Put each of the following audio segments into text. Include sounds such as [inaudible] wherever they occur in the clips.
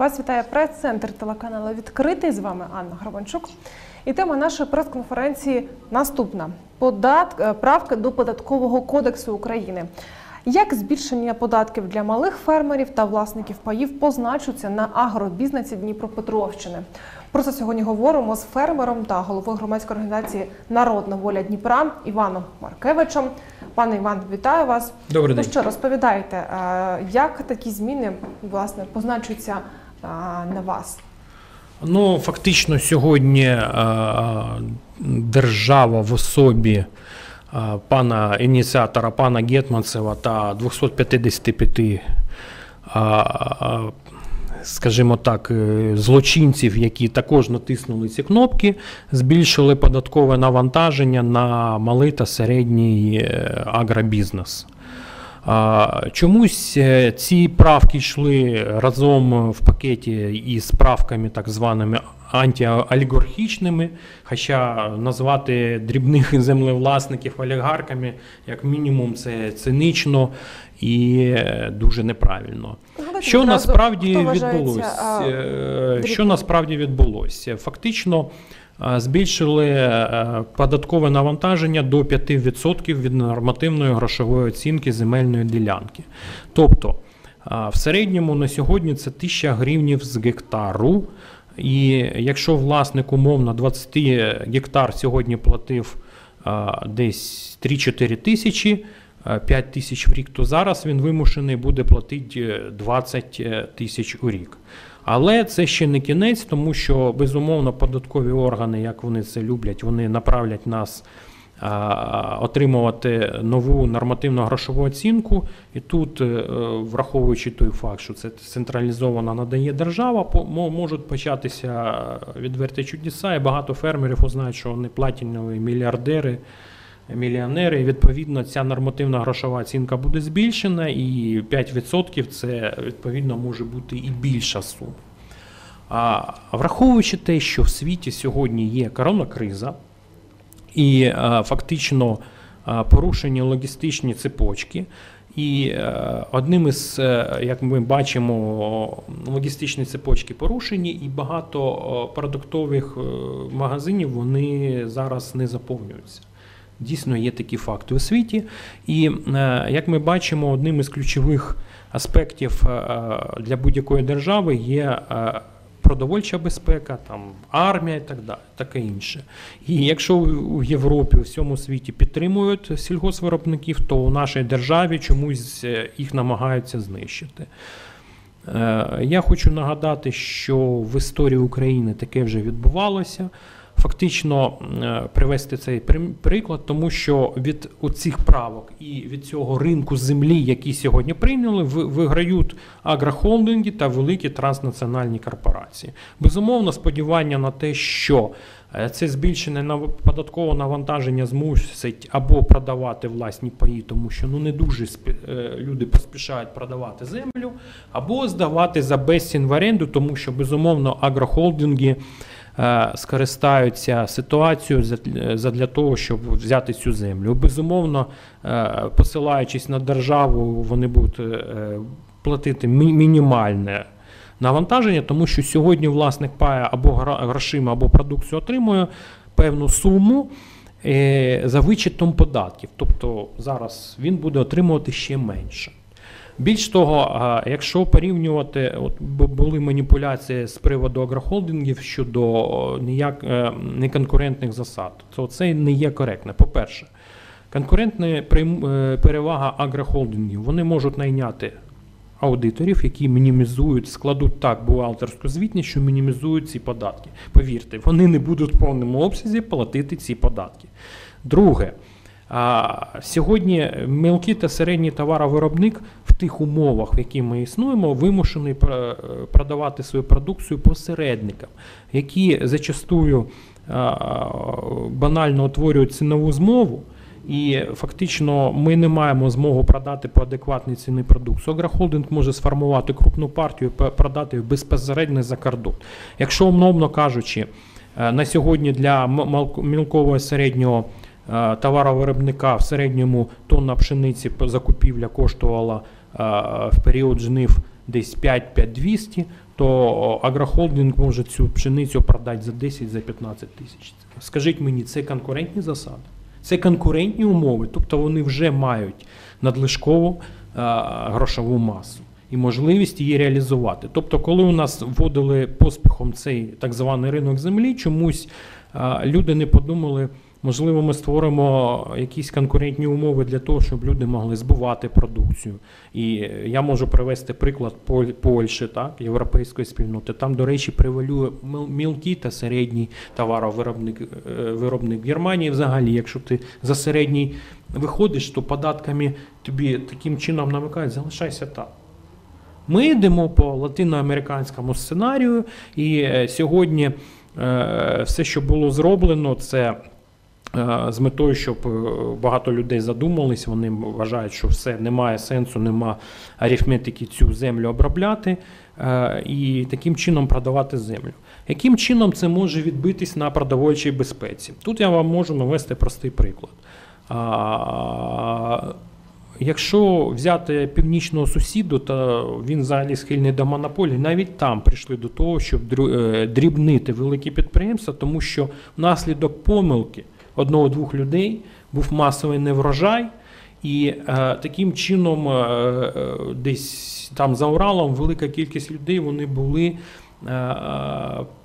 Вас вітає прес-центр телеканалу Відкритий. З вами Анна Грабанчук. І тема нашої прес-конференції наступна: Подат... е, правки до податкового кодексу України. Як збільшення податків для малих фермерів та власників паїв позначуться на агробізнесі Дніпропетровщини? Про це сьогодні говоримо з фермером та головою громадської організації Народна воля Дніпра Іваном Маркевичем. Пане Іван, вітаю вас. Добрий Ну що, розповідайте, е, як такі зміни власне позначуються е, на вас? Ну, фактично, сьогодні е, держава в особі е, пана ініціатора, пана Гетманцева та 255 е, скажімо так, злочинців, які також натиснули ці кнопки, збільшили податкове навантаження на малий та середній агробізнес. Чомусь е, ці правки йшли разом в пакеті із правками так званими антиолігархічними, хоча назвати дрібних [laughs] землевласників олігархами, як мінімум, це цинично і е, дуже неправильно. Що насправді відбулося? Е, Що насправді відбулося? Фактично збільшили е, податкове навантаження до 5% від нормативної грошової оцінки земельної ділянки. Тобто е, в середньому на сьогодні це 1000 гривнів з гектару. І якщо власник умовно 20 гектар сьогодні платив е, десь 3-4 тисячі, е, 5 тисяч в рік, то зараз він вимушений буде платити е, 20 тисяч у рік. Але це ще не кінець, тому що безумовно податкові органи, як вони це люблять, вони направлять нас отримувати нову нормативну грошову оцінку. І тут, е, враховуючи той факт, що це централізовано надає держава, можуть початися відверті чудеса, і багато фермерів узнають, що вони платінові мільярдери. Мільйонери, і відповідно, ця нормативна грошова оцінка буде збільшена, і 5% це відповідно може бути і більша сума. А враховуючи те, що в світі сьогодні є коронакриза, і е, фактично е, порушені логістичні цепочки. І е, одним із, як ми бачимо, логістичні цепочки порушені, і багато продуктових магазинів вони зараз не заповнюються. Дійсно, є такі факти у світі. І е, як ми бачимо, одним із ключових аспектів е, для будь-якої держави є е, продовольча безпека, там армія і так далі, таке інше. І якщо у Європі, у всьому світі підтримують сільгоспвиробників, то у нашій державі чомусь їх намагаються знищити. Я хочу нагадати, що в історії України таке вже відбувалося. Фактично е, привести цей приклад, тому що від оцих правок і від цього ринку землі, який сьогодні прийняли, виграють агрохолдинги та великі транснаціональні корпорації. Безумовно, сподівання на те, що е, це збільшене нав- податкове навантаження змусить або продавати власні паї, тому що ну не дуже е, люди поспішають продавати землю, або здавати за безцін в оренду, тому що безумовно агрохолдинги скористаються ситуацією задля того, щоб взяти цю землю. Безумовно, е, посилаючись на державу, вони будуть е, платити мінімальне навантаження, тому що сьогодні власник пає або грошима, або продукцію отримує певну суму. е, За вичетом податків, тобто зараз він буде отримувати ще менше. Більш того, якщо порівнювати, от були маніпуляції з приводу агрохолдингів щодо ніяк е, неконкурентних засад, то це не є коректне. По-перше, конкурентна е, перевага агрохолдингів, вони можуть найняти аудиторів, які мінімізують, складуть так бухгалтерську звітність, що мінімізують ці податки. Повірте, вони не будуть в повному обсязі платити ці податки. Друге, сьогодні мелкий та середній товаровиробник тих умовах, в яких ми існуємо, вимушений продавати свою продукцію посередникам, які зачастую банально утворюють цінову змову. І фактично ми не маємо змогу продати по адекватній ціні продукцію. Агрохолдинг може сформувати крупну партію і продати безпосередньо за кордон. Якщо умовно кажучи, е, на сьогодні для мілкового середнього е, товаровиробника в середньому тонна пшениці закупівля коштувала е, в період жнив десь 5-5200, то агрохолдинг може цю пшеницю продати за 10 за 15 тисяч. Скажіть мені, це конкурентні засади? Це конкурентні умови, тобто вони вже мають надлишкову грошову масу і можливість її реалізувати. Тобто, коли у нас вводили поспіхом цей так званий ринок землі, чомусь люди не подумали. Можливо, ми створимо якісь конкурентні умови для того, щоб люди могли збувати продукцію. І я можу привести приклад Поль- Польщі, так, європейської спільноти. Там, до речі, превалює міл- мілкий та середній товаровиробник е, виробник. В Германії взагалі, якщо ти за середній виходиш, то податками тобі таким чином намикають, залишайся там. Ми йдемо по латиноамериканському сценарію, і е, сьогодні е, все, що було зроблено, це з метою, щоб е, багато людей задумались, вони вважають, що все немає сенсу, нема арифметики цю землю обробляти е, і таким чином продавати землю. Яким чином це може відбитись на продовольчій безпеці? Тут я вам можу навести простий приклад. Якщо взяти північного сусіду, то він взагалі схильний до монополії, навіть там прийшли до того, щоб е, дрібнити великі підприємства, тому що внаслідок помилки одного-двох людей був масовий неврожай, і е, таким чином е, е, десь там за Уралом велика кількість людей вони були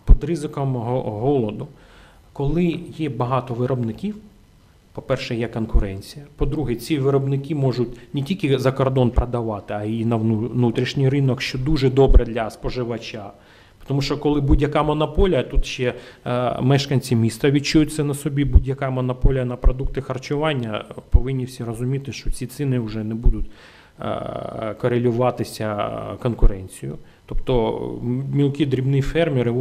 під ризиком голоду. Коли є багато виробників, по-перше, є конкуренція. По-друге, ці виробники можуть не тільки за кордон продавати, а й на внутрішній ринок, що дуже добре для споживача. Тому що коли будь-яка монополія, тут ще е, мешканці міста відчують це на собі, будь-яка монополія на продукти харчування, повинні всі розуміти, що ці ціни вже не будуть е, корелюватися конкуренцією. Тобто мілкі дрібні фермери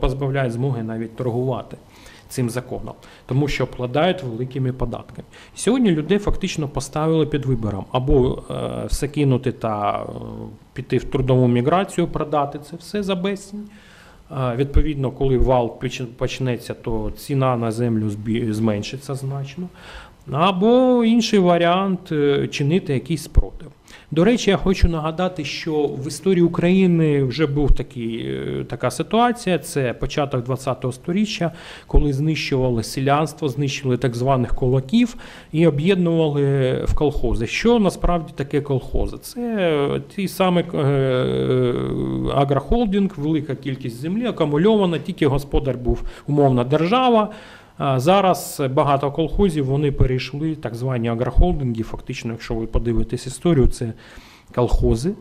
позбавляють змоги навіть торгувати цим законом, тому що обкладають великими податками. Сьогодні людей фактично поставили під вибором або е, все кинути та е, піти в трудову міграцію, продати це все за безцінь. Е, Відповідно, коли вал почнеться, то ціна на землю зменшиться значно. Або інший варіант е, чинити якийсь спротив. До речі, я хочу нагадати, що в історії України вже був такий, е, така ситуація. Це початок ХХ століття, коли знищували селянство, знищили так званих кулаків і об'єднували в колхози. Що насправді таке колхози? Це е, ті самі е, е, агрохолдинг, велика кількість землі акумульована, тільки господар був умовна держава. Зараз багато колхозів вони перейшли, так звані агрохолдинги. Фактично, якщо ви подивитесь історію, це колхози,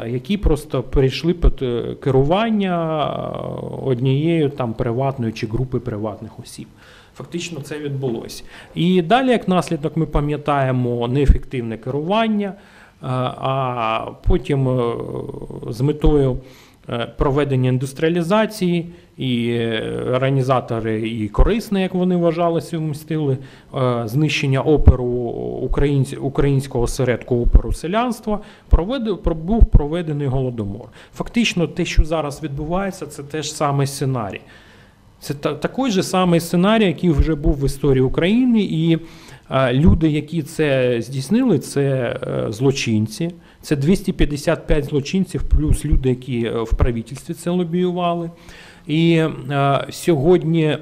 е, які просто перейшли під е, керування е, однією там приватною чи групи приватних осіб. Фактично це відбулося. І далі, як наслідок, ми пам'ятаємо неефективне керування, а потім з метою проведення індустріалізації і е, організатори і корисне, як вони вважали, вмістили е, знищення оперу українського осередку оперу селянства, був проведений голодомор. Фактично, те, що зараз відбувається, це теж самий сценарій. Це та, такий же самий сценарій, який вже був в історії України, і е, люди, які це здійснили, це злочинці. Це 255 злочинців, плюс люди, які в правительстві це лобіювали. І е, сьогодні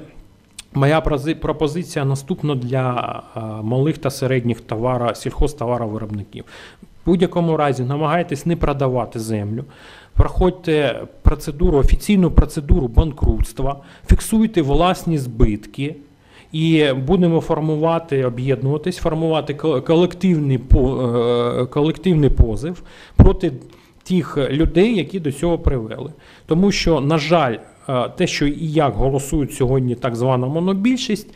моя пропозиція наступна для е, малих та середніх товара, сільхозтоваровиробників. В будь-якому разі намагайтесь не продавати землю. Проходьте процедуру, офіційну процедуру банкрутства, фіксуйте власні збитки, і будемо формувати, об'єднуватись, формувати колективний, е, колективний позив проти тих людей, які до цього привели. Тому що, на жаль, те, що і як голосують сьогодні так звана монобільшість,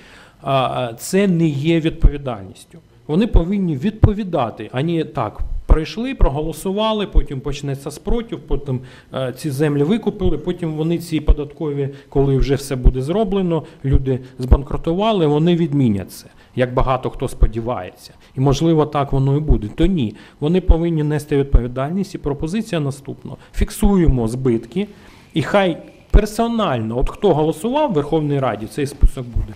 е, це не є відповідальністю. Вони повинні відповідати, а не так. Прийшли, проголосували, потім почнеться спротив, потім е, ці землі викупили, потім вони ці податкові, коли вже все буде зроблено, люди збанкрутували, вони відмінять це, як багато хто сподівається. І можливо так воно і буде. То ні, вони повинні нести відповідальність. І пропозиція наступна: фіксуємо збитки, і хай персонально, от хто голосував в Верховній Раді, цей список буде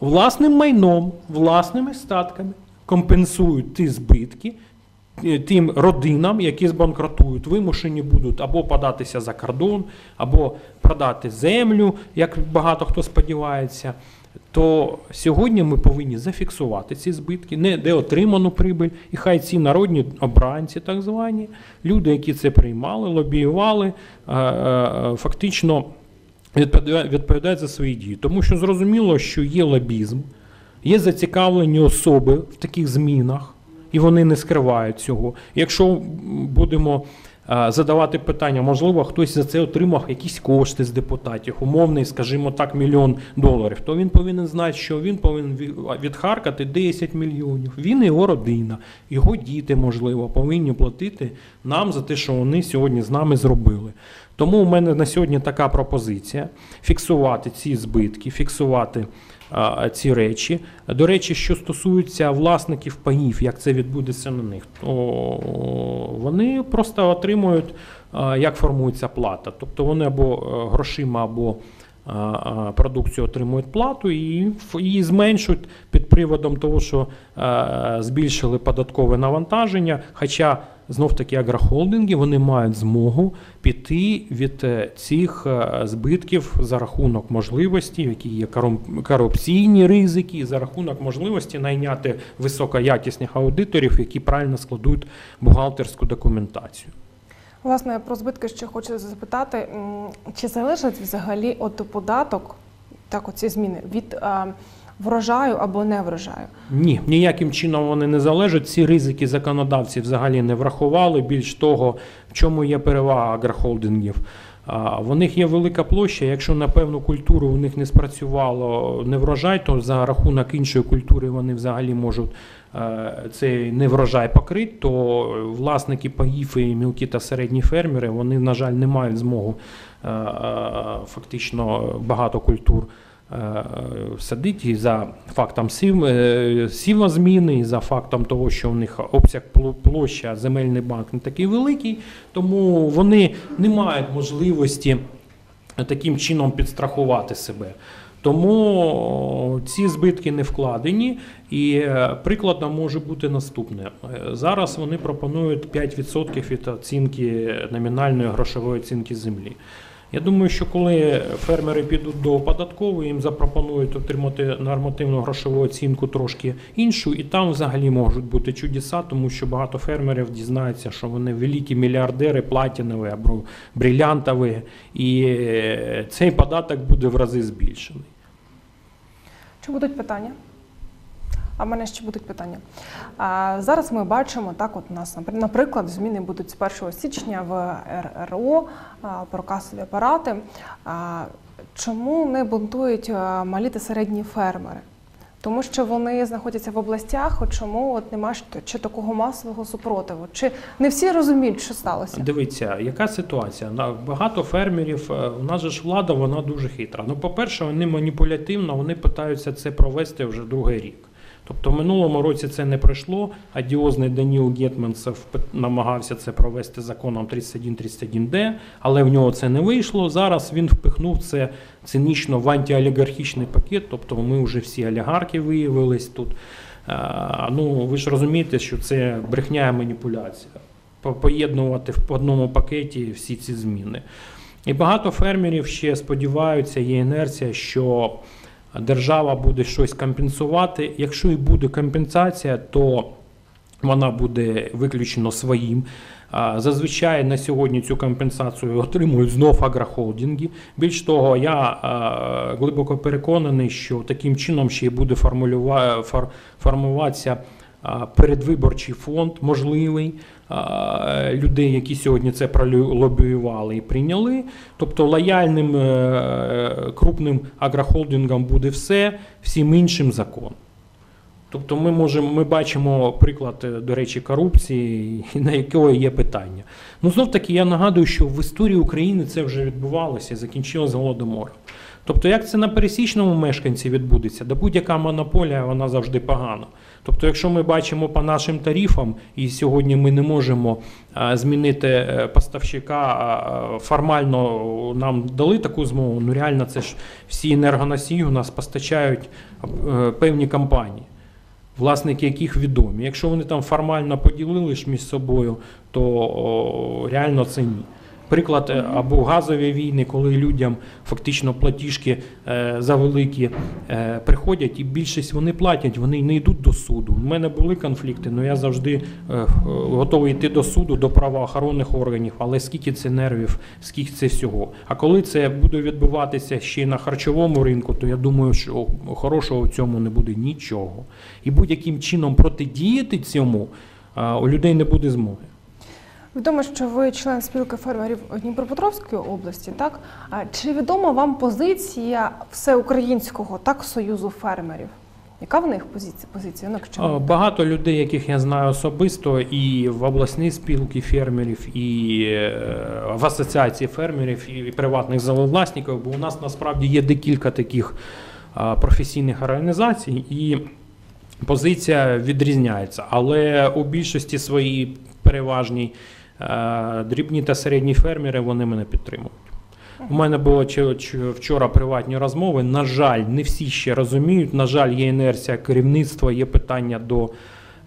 власним майном, власними статками компенсують ті збитки е, тим родинам, які збанкротують, вимушені будуть або податися за кордон, або продати землю, як багато хто сподівається. То сьогодні ми повинні зафіксувати ці збитки, не де отриману прибиль, і хай ці народні обранці, так звані, люди, які це приймали, лобіювали, е, е, фактично відповідають за свої дії. Тому що зрозуміло, що є лобізм, є зацікавлені особи в таких змінах, і вони не скривають цього. Якщо будемо задавати питання, можливо, хтось за це отримав якісь кошти з депутатів, умовний, скажімо так, мільйон доларів, то він повинен знати, що він повинен ві- відхаркати 10 мільйонів. Він і його родина, його діти, можливо, повинні платити нам за те, що вони сьогодні з нами зробили. Тому у мене на сьогодні така пропозиція: фіксувати ці збитки, фіксувати ці речі. До речі, що стосується власників паїв, як це відбудеться на них, то вони просто отримують, як формується плата. Тобто вони або е, грошима, або продукцію отримують плату і її зменшують під приводом того, що е, збільшили податкове навантаження. Хоча знов таки агрохолдинги вони мають змогу піти від е, цих е, збитків за рахунок можливості, які є корупційні ризики, за рахунок можливості найняти високоякісних аудиторів, які правильно складуть бухгалтерську документацію. Власне, про збитки ще хочу запитати, чи залежить взагалі от податок, так, оці зміни від а, врожаю або не врожаю? Ні, ніяким чином вони не залежать. Ці ризики законодавці взагалі не врахували. Більш того, в чому є перевага агрохолдингів. В них є велика площа. Якщо на певну культуру у них не спрацювало неврожай, то за рахунок іншої культури вони взагалі можуть е, цей неврожай покрити, то власники паїв і мілкі та середні фермери вони, на жаль, не мають змогу е, е, фактично багато культур садить і за фактом сів, е, сівозміни, і за фактом того, що у них обсяг площа, земельний банк не такий великий, тому вони не мають можливості таким чином підстрахувати себе. Тому ці збитки не вкладені, і е, прикладом може бути наступне. Е, Зараз вони пропонують 5% від оцінки номінальної грошової оцінки землі. Я думаю, що коли фермери підуть до податкової, їм запропонують отримати нормативну грошову оцінку трошки іншу, і там взагалі можуть бути чудеса, тому що багато фермерів дізнаються, що вони великі мільярдери, платінові або брилянтові, і е, цей податок буде в рази збільшений. Чи будуть питання? А в мене ще будуть питання. А, зараз ми бачимо, так, от у нас, напр- наприклад, зміни будуть з 1 січня в РРО про касові апарати. А, чому не бунтують малі та середні фермери? Тому що вони знаходяться в областях, от чому от немає чи такого масового супротиву? Чи не всі розуміють, що сталося? Дивіться, яка ситуація? Багато фермерів, е, у нас же ж влада, вона дуже хитра. Ну, по-перше, вони маніпулятивно, вони питаються це провести вже другий рік. Тобто в минулому році це не пройшло. Адіозний Даніл Гетманцев намагався це провести законом 3131Д, але в нього це не вийшло. Зараз він впихнув це цинічно в антиолігархічний пакет, тобто ми вже всі олігархи виявились тут. Ну, ви ж розумієте, що це брехня і маніпуляція. Поєднувати в одному пакеті всі ці зміни. І багато фермерів ще сподіваються, є інерція, що держава буде щось компенсувати. Якщо і буде компенсація, то вона буде виключено своїм. Зазвичай на сьогодні цю компенсацію отримують знов агрохолдинги. Більш того, я глибоко переконаний, що таким чином ще й буде формуватися передвиборчий фонд можливий людей, які сьогодні це пролобіювали і прийняли. Тобто лояльним е, крупним агрохолдингам буде все, всім іншим закон. Тобто ми можемо, ми бачимо приклад, е, до речі, корупції, на якої є питання. Ну знов таки я нагадую, що в історії України це вже відбувалося і закінчилось голодомором. Тобто, як це на пересічному мешканці відбудеться, да будь-яка монополія вона завжди погана. Тобто, якщо ми бачимо по нашим тарифам, і сьогодні ми не можемо змінити е, поставщика, формально нам дали таку змогу, ну реально це ж всі енергоносії у нас постачають е, певні компанії. власники яких відомі. Якщо вони там формально поділили між собою, то о, реально це ні. Приклад е, або газові війни, коли людям фактично платіжки е, за е, приходять, і більшість вони платять, вони не йдуть до суду. У мене були конфлікти, але я завжди готовий йти до суду, до правоохоронних органів. Але скільки це нервів, скільки це всього. А коли це буде відбуватися ще й на харчовому ринку, то я думаю, що хорошого в цьому не буде нічого. І будь-яким чином протидіяти цьому у людей не буде змоги. Відомо, що ви член спілки фермерів Дніпропетровської області, так? А чи відома вам позиція всеукраїнського так союзу фермерів? Яка в них позиція? позиція? Ну, Багато людей, яких я знаю особисто, і в обласній спілці фермерів, і е, в асоціації фермерів, і приватних землевласників, бо у нас насправді є декілька таких професійних організацій, і позиція відрізняється. Але у більшості своїй переважній дрібні та середні фермери вони мене підтримують. У мене було вчора приватні розмови. На жаль, не всі ще розуміють. На жаль, є інерція керівництва, є питання до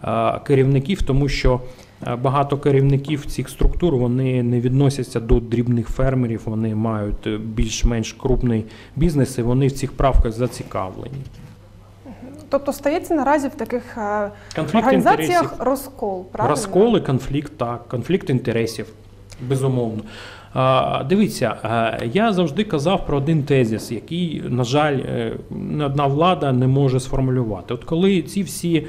е, керівників, тому що е, багато керівників цих структур вони не відносяться до дрібних фермерів, вони мають е, більш-менш крупний бізнес, і вони в цих правках зацікавлені. Тобто стається наразі в таких е, Конфлікт організаціях інтересів. розкол, правильно? Розколи, конфлікт, так, конфлікт інтересів, безумовно. Дивіться, я завжди казав про один тезіс, який, на жаль, е, одна влада не може сформулювати. От коли ці всі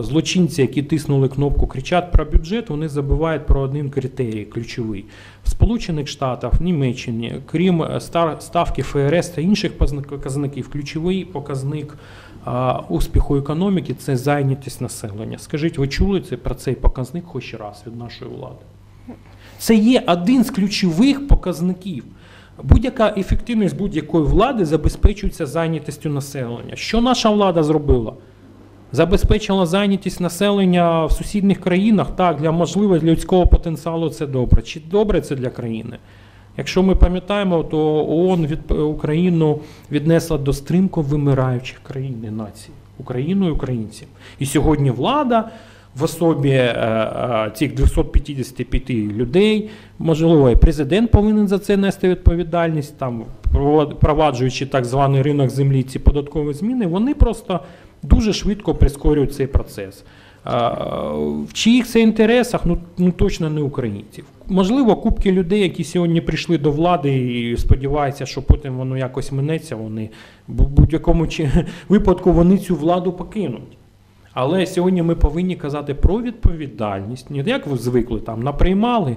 злочинці, які тиснули кнопку, кричать про бюджет, вони забувають про один критерій ключовий. В Сполучених Штатах, в Німеччині, крім е, ставки ФРС та інших показників, ключовий показник успіху економіки це зайнятість населення. Скажіть, ви чули це про цей показник хоч раз від нашої влади? Це є один з ключових показників. Будь-яка ефективність будь-якої влади забезпечується зайнятістю населення. Що наша влада зробила? Забезпечила зайнятість населення в сусідніх країнах. Так, для можливості людського потенціалу це добре. Чи добре це для країни? Якщо ми пам'ятаємо, то ООН від Україну віднесла до стрімко вимираючих країн і націй. Україну і українців. І сьогодні влада в особі е, е, цих 255 людей, можливо, і президент повинен за це нести відповідальність, там проваджуючи так званий ринок землі, ці податкові зміни, вони просто дуже швидко прискорюють цей процес. В чиїх це інтересах, ну, ну точно не українців. Можливо, купки людей, які сьогодні прийшли до влади і сподіваються, що потім воно якось минеться, вони в будь-якому чи- [laughs] випадку вони цю владу покинуть. Але сьогодні ми повинні казати про відповідальність, не як ви звикли, там наприймали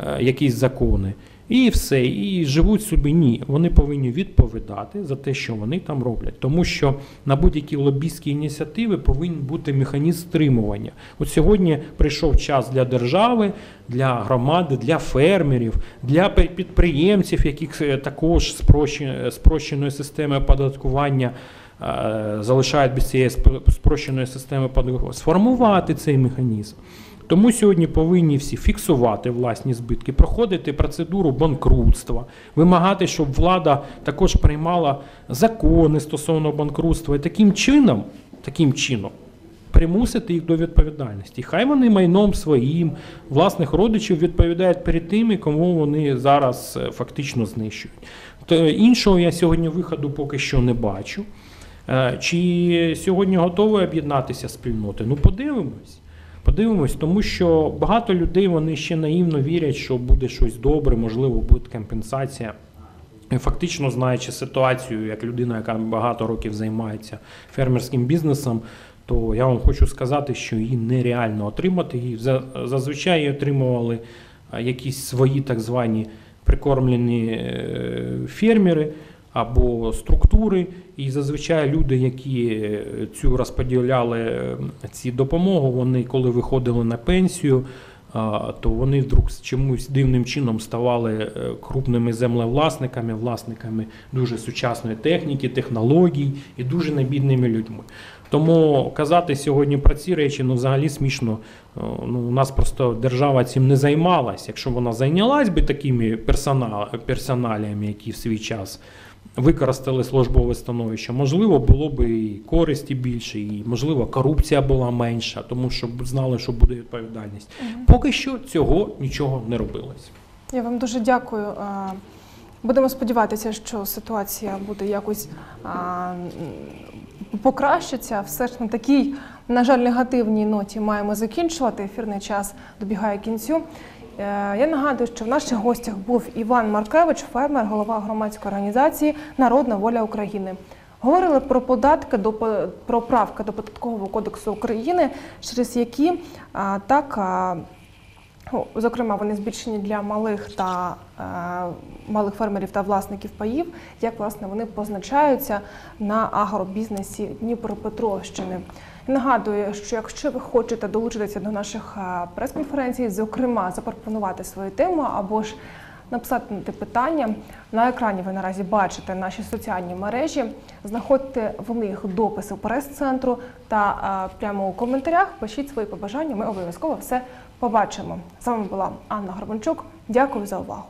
е, якісь закони, і все, і живуть собі. Ні, вони повинні відповідати за те, що вони там роблять. Тому що на будь-які лобістські ініціативи повинен бути механізм стримування. От сьогодні прийшов час для держави, для громади, для фермерів, для підприємців, яких е, також спрощеної системи оподаткування е, залишають без цієї спрощеної системи сформувати цей механізм. Тому сьогодні повинні всі фіксувати власні збитки, проходити процедуру банкрутства, вимагати, щоб влада також приймала закони стосовно банкрутства і таким чином, таким чином примусити їх до відповідальності. Хай вони майном своїм власних родичів відповідають перед тими, кому вони зараз е, фактично знищують. То іншого я сьогодні виходу поки що не бачу. Е, Чи сьогодні готові об'єднатися спільноти? Ну, подивимось. Подивимось, тому що багато людей вони ще наївно вірять, що буде щось добре, можливо, буде компенсація. Фактично, знаючи ситуацію, як людина, яка багато років займається фермерським бізнесом, то я вам хочу сказати, що її нереально отримати. За- зазвичай її отримували якісь свої так звані прикормлені е, фермери або структури. І зазвичай люди, які е, цю розподіляли е, ці допомогу, вони коли виходили на пенсію, то вони вдруг чомусь дивним чином ставали е, крупними землевласниками, власниками дуже сучасної техніки, технологій і дуже небідними людьми. Тому казати сьогодні про ці речі ну взагалі смішно. Ну, у нас просто держава цим не займалась. Якщо вона зайнялась би такими персона- персоналіями, які в свій час використали службове становище, можливо, було б і користі більше, і можливо, корупція була менша, тому що знали, що буде відповідальність. Поки що цього нічого не робилось. Я вам дуже дякую. Будемо сподіватися, що ситуація буде якось а, покращиться. Все ж на такій, на жаль, негативній ноті маємо закінчувати. Ефірний час добігає кінцю. Е, Я нагадую, що в наших гостях був Іван Маркевич, фермер, голова громадської організації Народна воля України. Говорили про податки до про правки до податкового кодексу України, через які так. Ну, Зокрема, вони збільшені для малих та е, малих фермерів та власників паїв, як власне вони позначаються на агробізнесі Дніпропетровщини. Нагадую, що якщо ви хочете долучитися до наших е, прес-конференцій, зокрема запропонувати свою тему або ж написати питання. На екрані ви наразі бачите наші соціальні мережі. Знаходьте в них дописи прес-центру та е, прямо у коментарях пишіть свої побажання. Ми обов'язково все побачимо. З вами була Анна Горбанчук. Дякую за увагу.